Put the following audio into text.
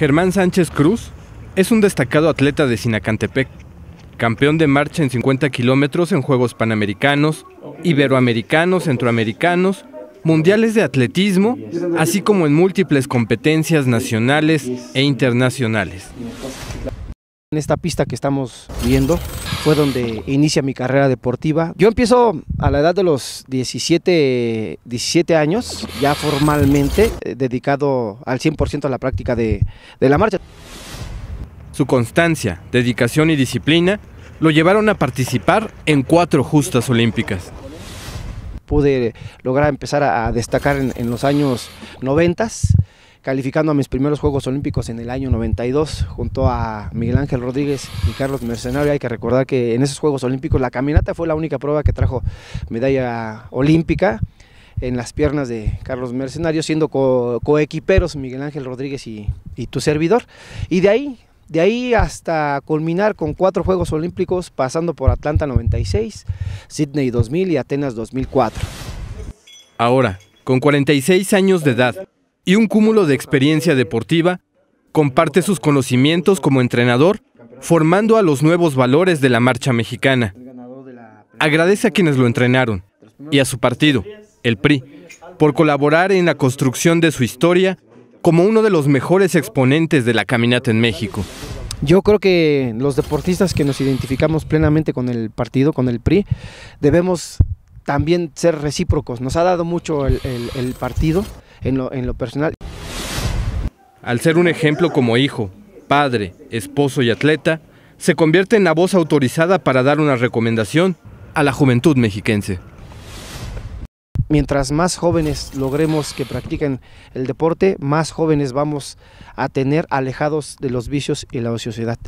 Germán Sánchez Cruz es un destacado atleta de Sinacantepec, campeón de marcha en 50 kilómetros en Juegos Panamericanos, Iberoamericanos, Centroamericanos, Mundiales de Atletismo, así como en múltiples competencias nacionales e internacionales. En esta pista que estamos viendo fue donde inicia mi carrera deportiva. Yo empiezo a la edad de los 17, 17 años, ya formalmente eh, dedicado al 100% a la práctica de, de la marcha. Su constancia, dedicación y disciplina lo llevaron a participar en cuatro justas olímpicas. Pude lograr empezar a destacar en, en los años 90 calificando a mis primeros Juegos Olímpicos en el año 92 junto a Miguel Ángel Rodríguez y Carlos Mercenario. Hay que recordar que en esos Juegos Olímpicos la caminata fue la única prueba que trajo medalla olímpica en las piernas de Carlos Mercenario, siendo coequiperos Miguel Ángel Rodríguez y, y tu servidor. Y de ahí de ahí hasta culminar con cuatro Juegos Olímpicos, pasando por Atlanta 96, Sydney 2000 y Atenas 2004. Ahora, con 46 años de edad y un cúmulo de experiencia deportiva, comparte sus conocimientos como entrenador, formando a los nuevos valores de la marcha mexicana. Agradece a quienes lo entrenaron y a su partido, el PRI, por colaborar en la construcción de su historia como uno de los mejores exponentes de la caminata en México. Yo creo que los deportistas que nos identificamos plenamente con el partido, con el PRI, debemos también ser recíprocos. Nos ha dado mucho el, el, el partido en lo, en lo personal. Al ser un ejemplo como hijo, padre, esposo y atleta, se convierte en la voz autorizada para dar una recomendación a la juventud mexiquense mientras más jóvenes logremos que practiquen el deporte, más jóvenes vamos a tener alejados de los vicios y la ociosidad.